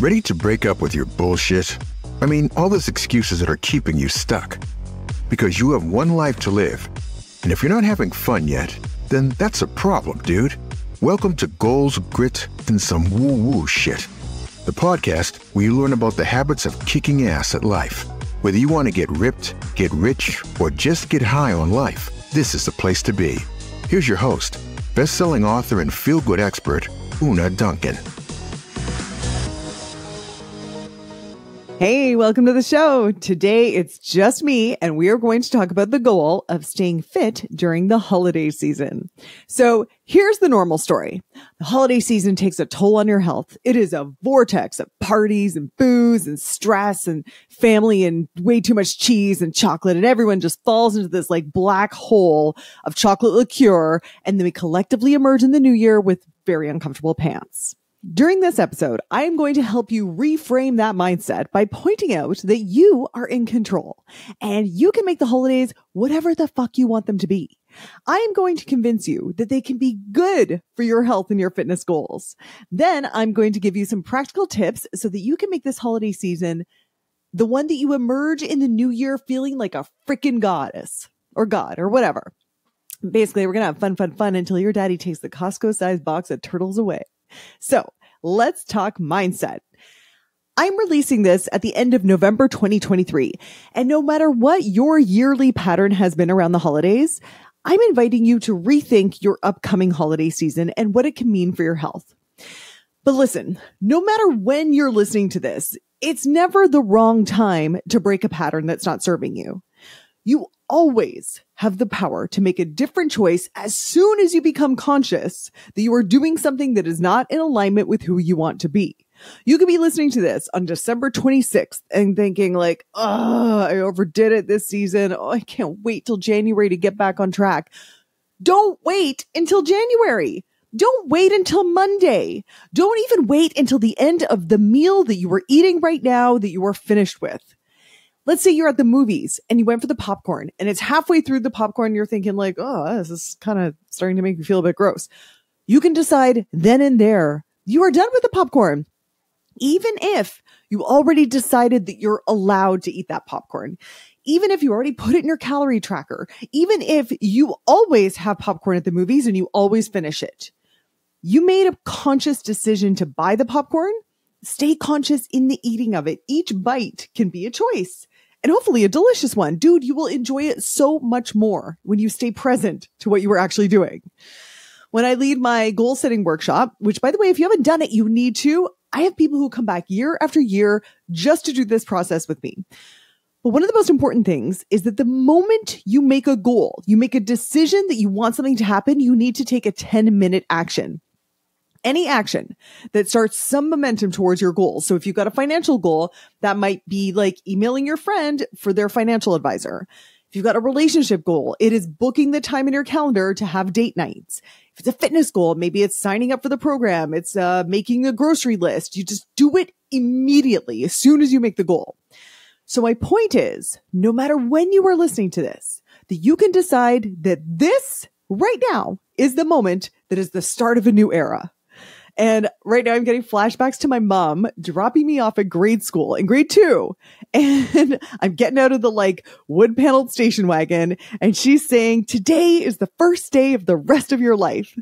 Ready to break up with your bullshit? I mean, all those excuses that are keeping you stuck. Because you have one life to live. And if you're not having fun yet, then that's a problem, dude. Welcome to Goals, Grit, and some woo woo shit. The podcast where you learn about the habits of kicking ass at life. Whether you want to get ripped, get rich, or just get high on life, this is the place to be. Here's your host, best selling author and feel good expert, Oonagh Duncan. Hey, welcome to the show. Today it's just me, and we are going to talk about the goal of staying fit during the holiday season. So here's the normal story. The holiday season takes a toll on your health. It is a vortex of parties and booze and stress and family and way too much cheese and chocolate. And everyone just falls into this like black hole of chocolate liqueur. And then we collectively emerge in the new year with very uncomfortable pants. During this episode, I am going to help you reframe that mindset by pointing out that you are in control and you can make the holidays whatever the fuck you want them to be. I am going to convince you that they can be good for your health and your fitness goals. Then I'm going to give you some practical tips so that you can make this holiday season the one that you emerge in the new year feeling like a freaking goddess or god or whatever. Basically, we're going to have fun, fun, fun until your daddy takes the Costco sized box of turtles away. So let's talk mindset. I'm releasing this at the end of November 2023. And no matter what your yearly pattern has been around the holidays, I'm inviting you to rethink your upcoming holiday season and what it can mean for your health. But listen, no matter when you're listening to this, it's never the wrong time to break a pattern that's not serving you. You always have the power to make a different choice as soon as you become conscious that you are doing something that is not in alignment with who you want to be. You could be listening to this on December 26th and thinking like, oh, I overdid it this season. Oh, I can't wait till January to get back on track. Don't wait until January. Don't wait until Monday. Don't even wait until the end of the meal that you are eating right now that you are finished with let's say you're at the movies and you went for the popcorn and it's halfway through the popcorn you're thinking like oh this is kind of starting to make me feel a bit gross. You can decide then and there you are done with the popcorn. Even if you already decided that you're allowed to eat that popcorn even if you already put it in your calorie tracker even if you always have popcorn at the movies and you always finish it you made a conscious decision to buy the popcorn stay conscious in the eating of it. Each bite can be a choice and hopefully a delicious one. Dude, you will enjoy it so much more when you stay present to what you were actually doing. When I lead my goal setting workshop, which by the way, if you haven't done it, you need to. I have people who come back year after year just to do this process with me. But one of the most important things is that the moment you make a goal, you make a decision that you want something to happen, you need to take a 10 minute action any action that starts some momentum towards your goals. So if you've got a financial goal, that might be like emailing your friend for their financial advisor. If you've got a relationship goal, it is booking the time in your calendar to have date nights. If it's a fitness goal, maybe it's signing up for the program. It's uh, making a grocery list. You just do it immediately as soon as you make the goal. So my point is, no matter when you are listening to this, that you can decide that this right now is the moment that is the start of a new era. And right now I'm getting flashbacks to my mom dropping me off at grade school in grade two. And I'm getting out of the like wood paneled station wagon and she's saying, today is the first day of the rest of your life.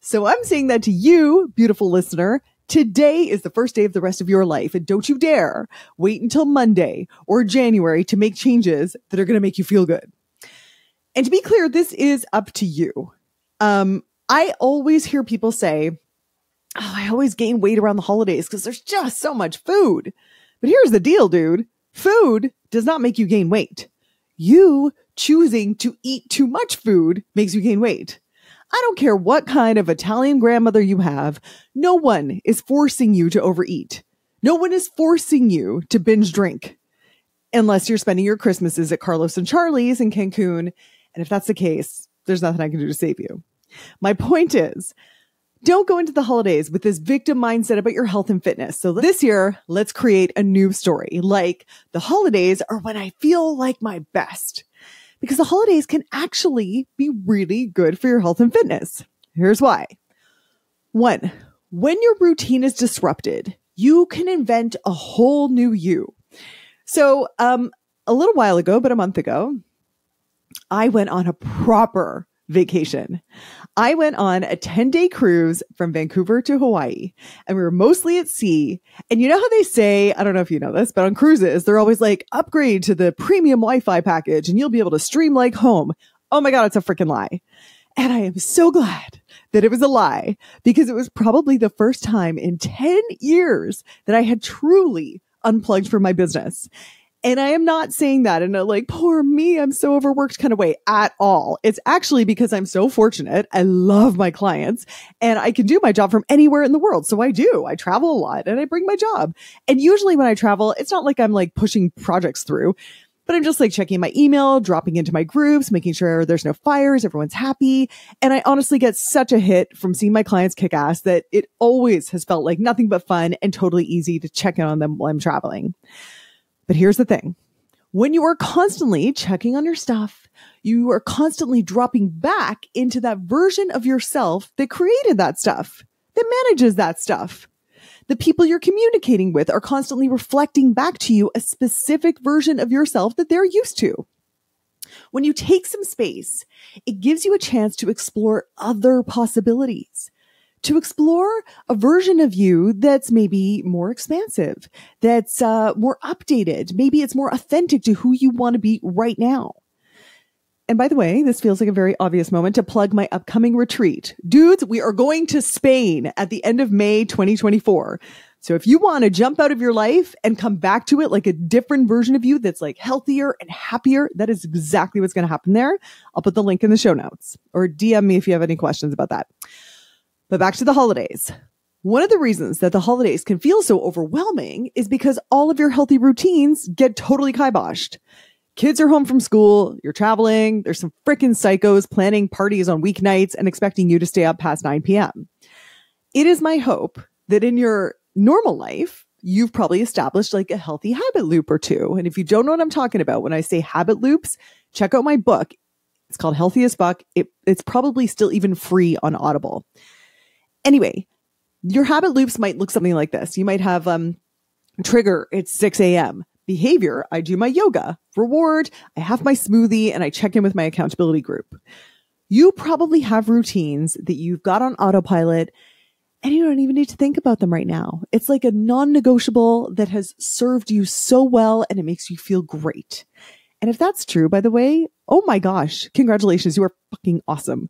So I'm saying that to you, beautiful listener. Today is the first day of the rest of your life. And don't you dare wait until Monday or January to make changes that are going to make you feel good. And to be clear, this is up to you. Um, I always hear people say, oh, I always gain weight around the holidays because there's just so much food. But here's the deal, dude. Food does not make you gain weight. You choosing to eat too much food makes you gain weight. I don't care what kind of Italian grandmother you have. No one is forcing you to overeat. No one is forcing you to binge drink unless you're spending your Christmases at Carlos and Charlie's in Cancun. And if that's the case, there's nothing I can do to save you. My point is, don't go into the holidays with this victim mindset about your health and fitness. So this year, let's create a new story. Like the holidays are when I feel like my best because the holidays can actually be really good for your health and fitness. Here's why. One, when your routine is disrupted, you can invent a whole new you. So, um, a little while ago, but a month ago, I went on a proper vacation. I went on a 10 day cruise from Vancouver to Hawaii and we were mostly at sea. And you know how they say, I don't know if you know this, but on cruises, they're always like upgrade to the premium Wi-Fi package and you'll be able to stream like home. Oh my God, it's a freaking lie. And I am so glad that it was a lie because it was probably the first time in 10 years that I had truly unplugged from my business. And I am not saying that in a like, poor me, I'm so overworked kind of way at all. It's actually because I'm so fortunate. I love my clients and I can do my job from anywhere in the world. So I do. I travel a lot and I bring my job. And usually when I travel, it's not like I'm like pushing projects through, but I'm just like checking my email, dropping into my groups, making sure there's no fires, everyone's happy. And I honestly get such a hit from seeing my clients kick ass that it always has felt like nothing but fun and totally easy to check in on them while I'm traveling. But here's the thing. When you are constantly checking on your stuff, you are constantly dropping back into that version of yourself that created that stuff, that manages that stuff. The people you're communicating with are constantly reflecting back to you a specific version of yourself that they're used to. When you take some space, it gives you a chance to explore other possibilities to explore a version of you that's maybe more expansive, that's uh, more updated. Maybe it's more authentic to who you want to be right now. And by the way, this feels like a very obvious moment to plug my upcoming retreat. Dudes, we are going to Spain at the end of May 2024. So if you want to jump out of your life and come back to it like a different version of you that's like healthier and happier, that is exactly what's going to happen there. I'll put the link in the show notes or DM me if you have any questions about that. But back to the holidays. One of the reasons that the holidays can feel so overwhelming is because all of your healthy routines get totally kiboshed. Kids are home from school, you're traveling, there's some freaking psychos planning parties on weeknights and expecting you to stay up past 9 p.m. It is my hope that in your normal life, you've probably established like a healthy habit loop or two. And if you don't know what I'm talking about when I say habit loops, check out my book. It's called Healthy as Fuck. It, it's probably still even free on Audible. Anyway, your habit loops might look something like this. You might have um trigger, it's 6 a.m. Behavior, I do my yoga. Reward, I have my smoothie and I check in with my accountability group. You probably have routines that you've got on autopilot and you don't even need to think about them right now. It's like a non negotiable that has served you so well and it makes you feel great. And if that's true, by the way, oh my gosh, congratulations, you are fucking awesome.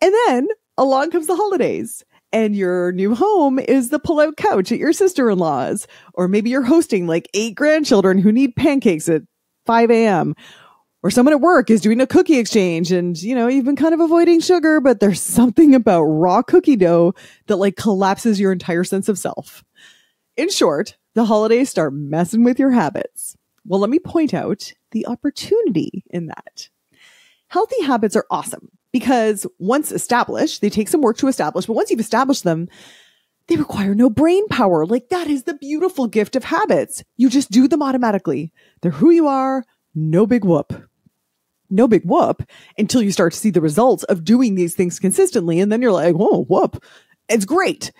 And then along comes the holidays and your new home is the pull-out couch at your sister-in-law's or maybe you're hosting like eight grandchildren who need pancakes at 5 a.m or someone at work is doing a cookie exchange and you know you've been kind of avoiding sugar but there's something about raw cookie dough that like collapses your entire sense of self. In short the holidays start messing with your habits. Well let me point out the opportunity in that. Healthy habits are awesome because once established, they take some work to establish, but once you've established them, they require no brain power. Like that is the beautiful gift of habits. You just do them automatically. They're who you are. No big whoop. No big whoop until you start to see the results of doing these things consistently. And then you're like, whoa, whoop. It's great.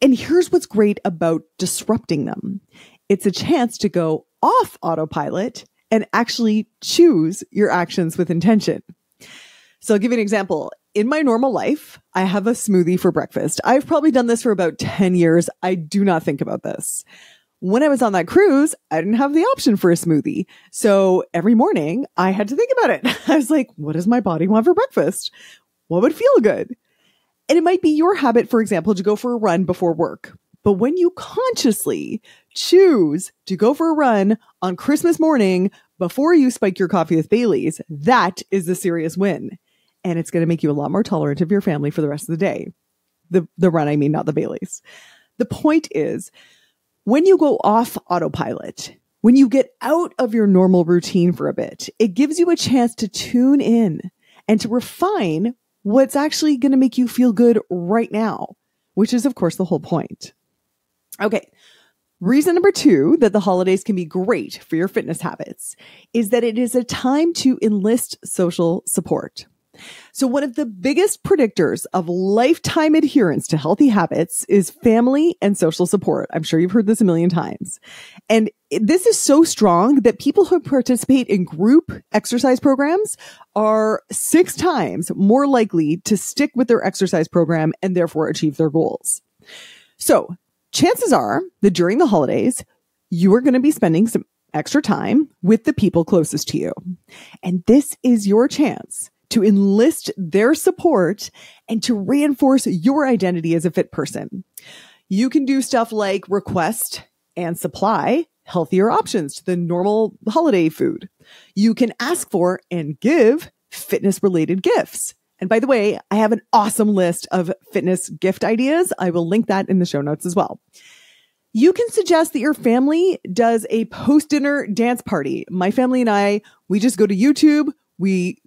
And here's what's great about disrupting them. It's a chance to go off autopilot and actually choose your actions with intention. So I'll give you an example. In my normal life, I have a smoothie for breakfast. I've probably done this for about 10 years. I do not think about this. When I was on that cruise, I didn't have the option for a smoothie. So every morning I had to think about it. I was like, what does my body want for breakfast? What would feel good? And it might be your habit, for example, to go for a run before work. But when you consciously choose to go for a run on Christmas morning before you spike your coffee with Bailey's, that is the serious win and it's going to make you a lot more tolerant of your family for the rest of the day. The, the run, I mean, not the Baileys. The point is when you go off autopilot, when you get out of your normal routine for a bit, it gives you a chance to tune in and to refine what's actually going to make you feel good right now, which is, of course, the whole point. Okay. Reason number two that the holidays can be great for your fitness habits is that it is a time to enlist social support. So one of the biggest predictors of lifetime adherence to healthy habits is family and social support. I'm sure you've heard this a million times. And this is so strong that people who participate in group exercise programs are six times more likely to stick with their exercise program and therefore achieve their goals. So chances are that during the holidays, you are going to be spending some extra time with the people closest to you. And this is your chance to enlist their support and to reinforce your identity as a fit person. You can do stuff like request and supply healthier options to the normal holiday food. You can ask for and give fitness related gifts. And by the way, I have an awesome list of fitness gift ideas. I will link that in the show notes as well. You can suggest that your family does a post dinner dance party. My family and I, we just go to YouTube, we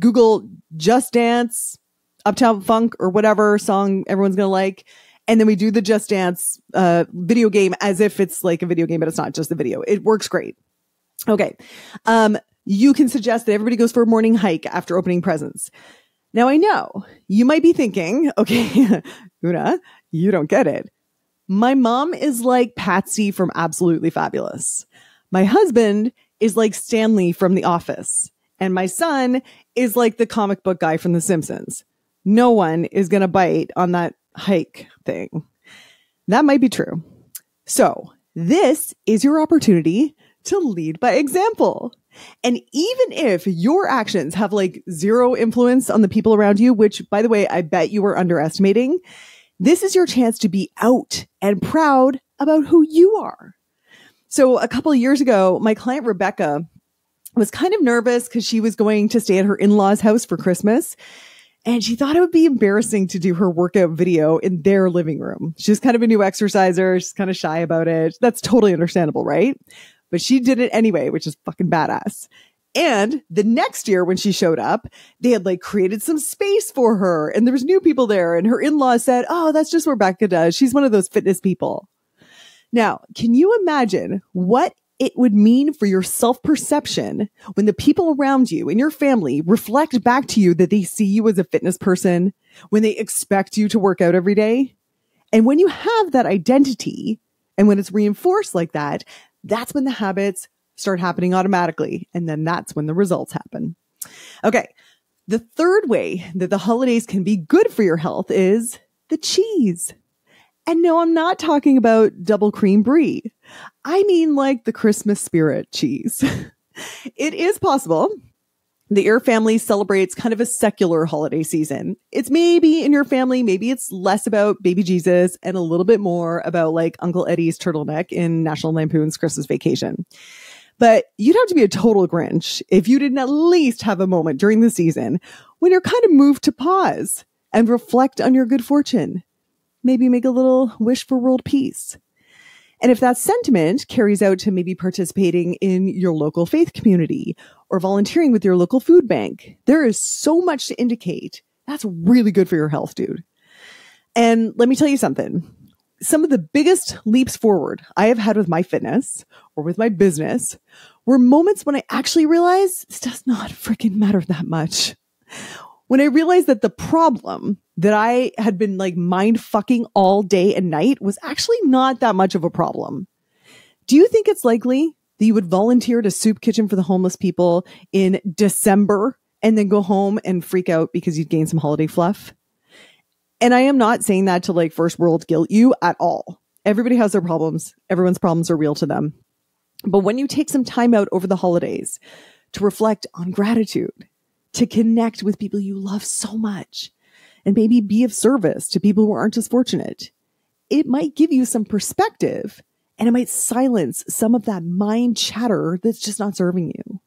Google Just Dance, Uptown Funk, or whatever song everyone's going to like. And then we do the Just Dance uh, video game as if it's like a video game, but it's not just a video. It works great. Okay. Um, you can suggest that everybody goes for a morning hike after opening presents. Now I know you might be thinking, okay, Oonagh, you don't get it. My mom is like Patsy from Absolutely Fabulous. My husband is like Stanley from The Office. And my son is like the comic book guy from The Simpsons. No one is going to bite on that hike thing. That might be true. So this is your opportunity to lead by example. And even if your actions have like zero influence on the people around you, which by the way, I bet you were underestimating, this is your chance to be out and proud about who you are. So a couple of years ago, my client Rebecca was kind of nervous because she was going to stay at her in-laws house for Christmas. And she thought it would be embarrassing to do her workout video in their living room. She's kind of a new exerciser. She's kind of shy about it. That's totally understandable, right? But she did it anyway, which is fucking badass. And the next year when she showed up, they had like created some space for her and there was new people there and her in-laws said, Oh, that's just what Becca does. She's one of those fitness people. Now, can you imagine what it would mean for your self perception when the people around you and your family reflect back to you that they see you as a fitness person, when they expect you to work out every day. And when you have that identity and when it's reinforced like that, that's when the habits start happening automatically. And then that's when the results happen. Okay. The third way that the holidays can be good for your health is the cheese. And no, I'm not talking about double cream brie. I mean like the Christmas spirit cheese. it is possible. The Ear family celebrates kind of a secular holiday season. It's maybe in your family, maybe it's less about baby Jesus and a little bit more about like Uncle Eddie's turtleneck in National Lampoon's Christmas Vacation. But you'd have to be a total Grinch if you didn't at least have a moment during the season when you're kind of moved to pause and reflect on your good fortune maybe make a little wish for world peace. And if that sentiment carries out to maybe participating in your local faith community or volunteering with your local food bank, there is so much to indicate that's really good for your health, dude. And let me tell you something. Some of the biggest leaps forward I have had with my fitness or with my business were moments when I actually realized this does not freaking matter that much. When I realized that the problem that I had been like mind fucking all day and night was actually not that much of a problem. Do you think it's likely that you would volunteer at a soup kitchen for the homeless people in December and then go home and freak out because you'd gained some holiday fluff? And I am not saying that to like first world guilt you at all. Everybody has their problems. Everyone's problems are real to them. But when you take some time out over the holidays to reflect on gratitude, to connect with people you love so much, and maybe be of service to people who aren't as fortunate. It might give you some perspective and it might silence some of that mind chatter that's just not serving you.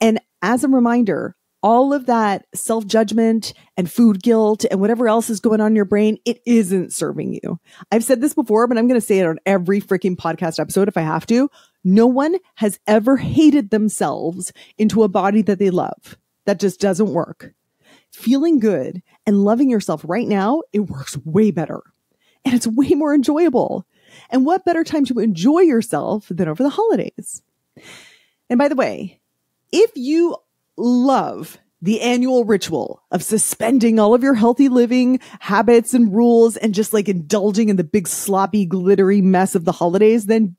And as a reminder, all of that self judgment and food guilt and whatever else is going on in your brain, it isn't serving you. I've said this before, but I'm going to say it on every freaking podcast episode if I have to. No one has ever hated themselves into a body that they love. That just doesn't work feeling good and loving yourself right now, it works way better and it's way more enjoyable. And what better time to enjoy yourself than over the holidays? And by the way, if you love the annual ritual of suspending all of your healthy living habits and rules and just like indulging in the big sloppy glittery mess of the holidays, then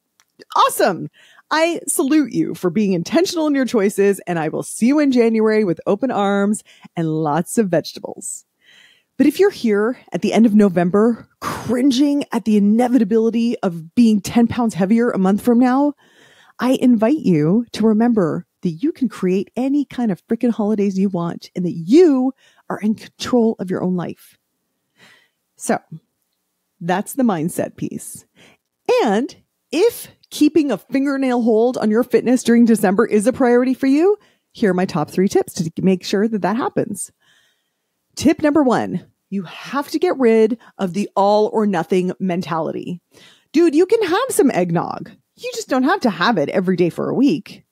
awesome. I salute you for being intentional in your choices and I will see you in January with open arms and lots of vegetables. But if you're here at the end of November, cringing at the inevitability of being 10 pounds heavier a month from now, I invite you to remember that you can create any kind of freaking holidays you want and that you are in control of your own life. So that's the mindset piece. And if keeping a fingernail hold on your fitness during December is a priority for you, here are my top three tips to make sure that that happens. Tip number one, you have to get rid of the all or nothing mentality. Dude, you can have some eggnog. You just don't have to have it every day for a week.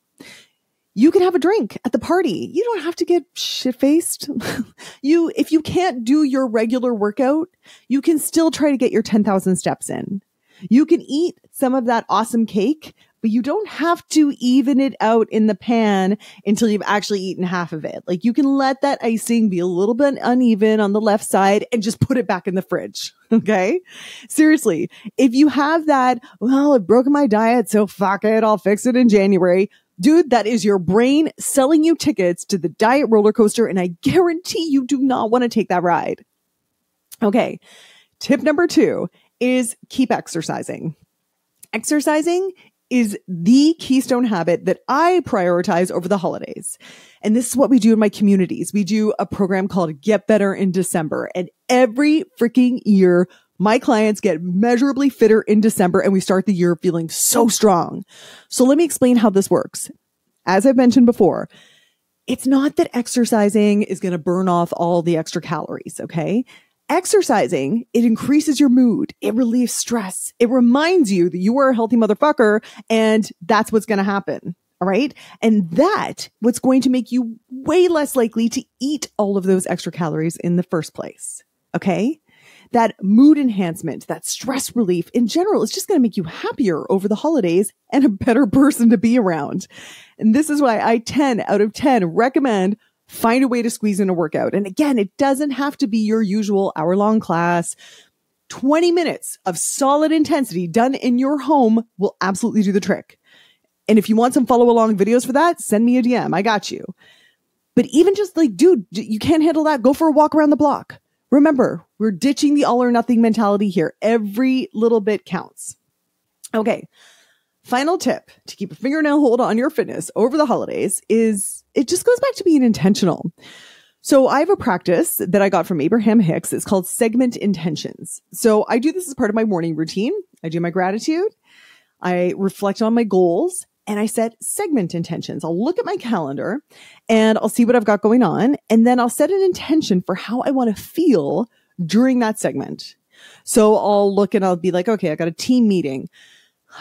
You can have a drink at the party. You don't have to get shit faced. you, if you can't do your regular workout, you can still try to get your 10,000 steps in. You can eat some of that awesome cake, but you don't have to even it out in the pan until you've actually eaten half of it. Like you can let that icing be a little bit uneven on the left side and just put it back in the fridge. Okay. Seriously. If you have that, well, I've broken my diet, so fuck it. I'll fix it in January. Dude, that is your brain selling you tickets to the diet roller coaster. And I guarantee you do not want to take that ride. Okay. Tip number two is keep exercising. Exercising is the keystone habit that I prioritize over the holidays. And this is what we do in my communities. We do a program called Get Better in December. And every freaking year, my clients get measurably fitter in December and we start the year feeling so strong. So let me explain how this works. As I've mentioned before, it's not that exercising is going to burn off all the extra calories. Okay. Exercising, it increases your mood. It relieves stress. It reminds you that you are a healthy motherfucker and that's what's going to happen. All right. And that what's going to make you way less likely to eat all of those extra calories in the first place. Okay. That mood enhancement, that stress relief in general is just going to make you happier over the holidays and a better person to be around. And this is why I 10 out of 10 recommend find a way to squeeze in a workout. And again, it doesn't have to be your usual hour long class. 20 minutes of solid intensity done in your home will absolutely do the trick. And if you want some follow along videos for that, send me a DM. I got you. But even just like, dude, you can't handle that. Go for a walk around the block. Remember, we're ditching the all or nothing mentality here. Every little bit counts. Okay. Final tip to keep a fingernail hold on your fitness over the holidays is it just goes back to being intentional. So I have a practice that I got from Abraham Hicks. It's called segment intentions. So I do this as part of my morning routine. I do my gratitude. I reflect on my goals and I set segment intentions. I'll look at my calendar and I'll see what I've got going on. And then I'll set an intention for how I want to feel during that segment. So I'll look and I'll be like, okay, I got a team meeting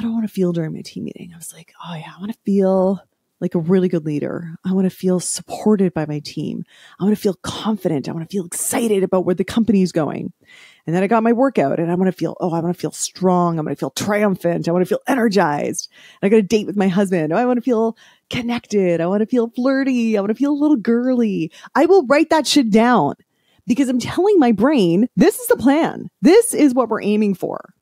I want to feel during my team meeting? I was like, oh yeah, I want to feel like a really good leader. I want to feel supported by my team. I want to feel confident. I want to feel excited about where the company is going. And then I got my workout and I want to feel, oh, I want to feel strong. I want to feel triumphant. I want to feel energized. And I got a date with my husband. Oh, I want to feel connected. I want to feel flirty. I want to feel a little girly. I will write that shit down because I'm telling my brain, this is the plan. This is what we're aiming for.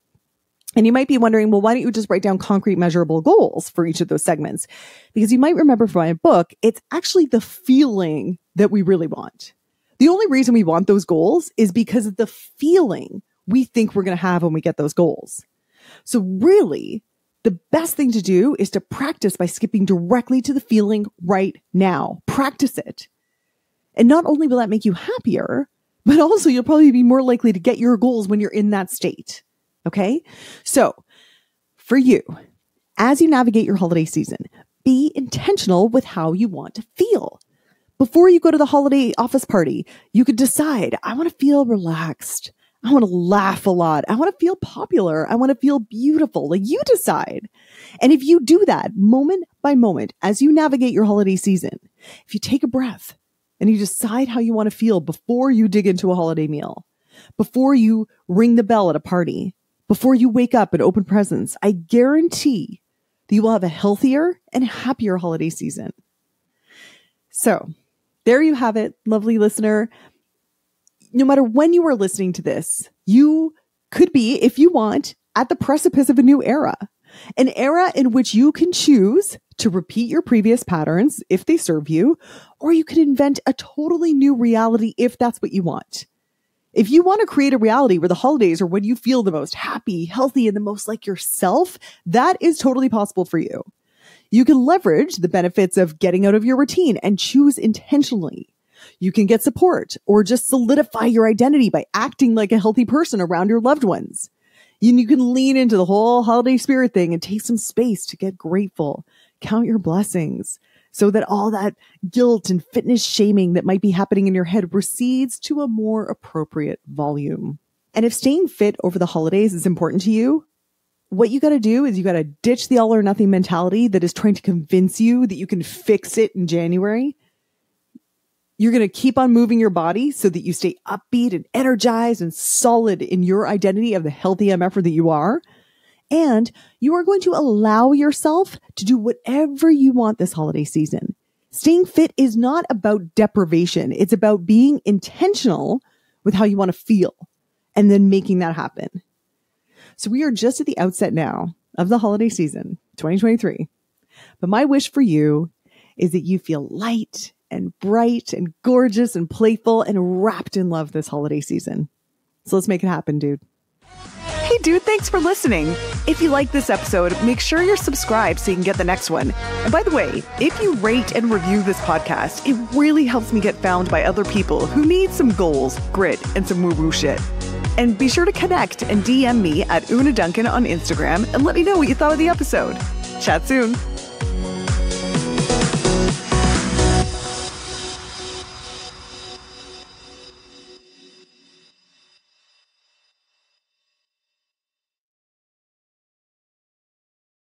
And you might be wondering, well, why don't you just write down concrete measurable goals for each of those segments? Because you might remember from my book, it's actually the feeling that we really want. The only reason we want those goals is because of the feeling we think we're going to have when we get those goals. So really, the best thing to do is to practice by skipping directly to the feeling right now. Practice it. And not only will that make you happier, but also you'll probably be more likely to get your goals when you're in that state. Okay. So for you, as you navigate your holiday season, be intentional with how you want to feel. Before you go to the holiday office party, you could decide, I want to feel relaxed. I want to laugh a lot. I want to feel popular. I want to feel beautiful. Like you decide. And if you do that moment by moment as you navigate your holiday season, if you take a breath and you decide how you want to feel before you dig into a holiday meal, before you ring the bell at a party, before you wake up and open presents, I guarantee that you will have a healthier and happier holiday season. So there you have it, lovely listener. No matter when you are listening to this, you could be, if you want, at the precipice of a new era, an era in which you can choose to repeat your previous patterns if they serve you, or you could invent a totally new reality if that's what you want. If you want to create a reality where the holidays are when you feel the most happy, healthy, and the most like yourself, that is totally possible for you. You can leverage the benefits of getting out of your routine and choose intentionally. You can get support or just solidify your identity by acting like a healthy person around your loved ones. And you can lean into the whole holiday spirit thing and take some space to get grateful, count your blessings, so that all that guilt and fitness shaming that might be happening in your head recedes to a more appropriate volume. And if staying fit over the holidays is important to you, what you got to do is you got to ditch the all or nothing mentality that is trying to convince you that you can fix it in January. You're going to keep on moving your body so that you stay upbeat and energized and solid in your identity of the healthy MFer that you are. And you are going to allow yourself to do whatever you want this holiday season. Staying fit is not about deprivation. It's about being intentional with how you want to feel and then making that happen. So we are just at the outset now of the holiday season, 2023. But my wish for you is that you feel light and bright and gorgeous and playful and wrapped in love this holiday season. So let's make it happen, dude. Hey, dude, thanks for listening. If you like this episode, make sure you're subscribed so you can get the next one. And by the way, if you rate and review this podcast, it really helps me get found by other people who need some goals, grit, and some woo woo shit. And be sure to connect and DM me at Oonagh Duncan on Instagram and let me know what you thought of the episode. Chat soon.